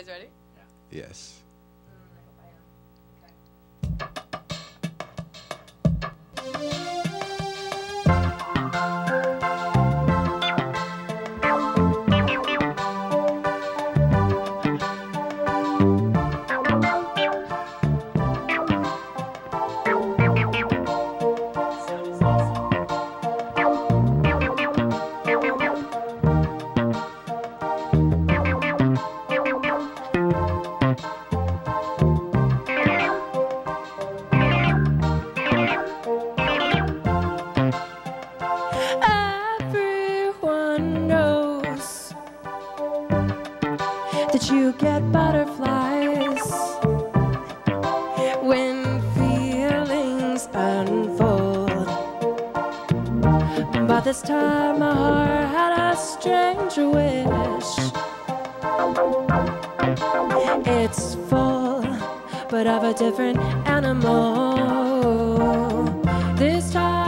guys ready? Yes. You get butterflies when feelings unfold. But this time my heart had a strange wish. It's full, but of a different animal. This time,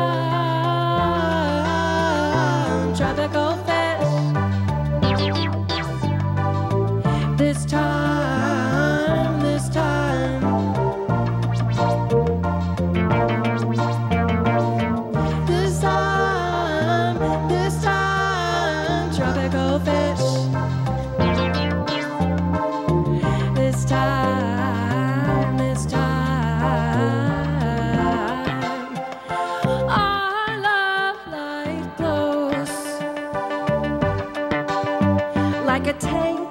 a tank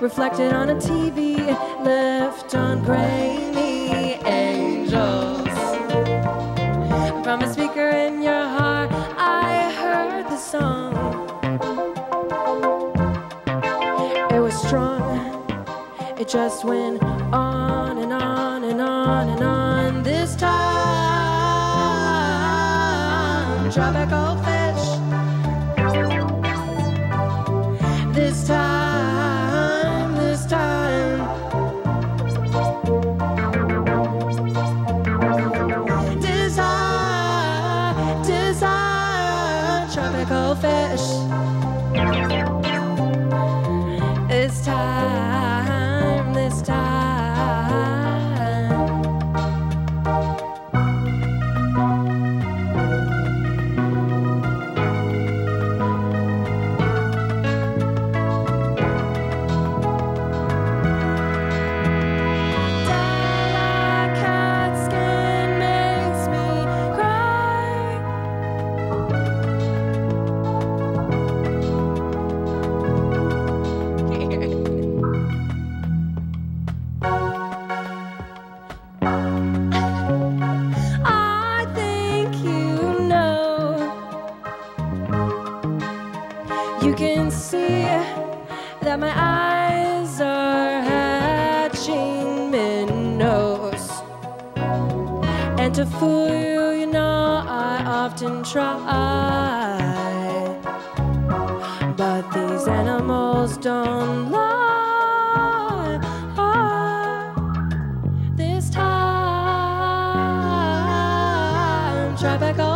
reflected on a TV, left on grainy angels. From a speaker in your heart, I heard the song. It was strong. It just went on and on and on and on. This time, tropical tropical fish. You can see that my eyes are hatching minnows. And to fool you, you know, I often try. But these animals don't lie. This time, tropical fish.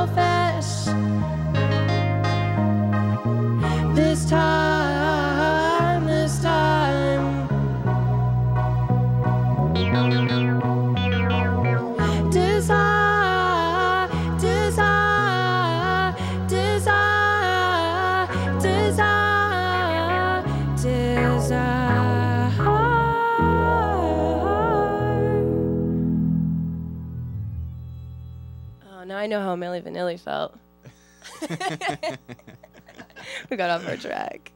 Oh, now I know how Milli Vanilli felt. we got off our track.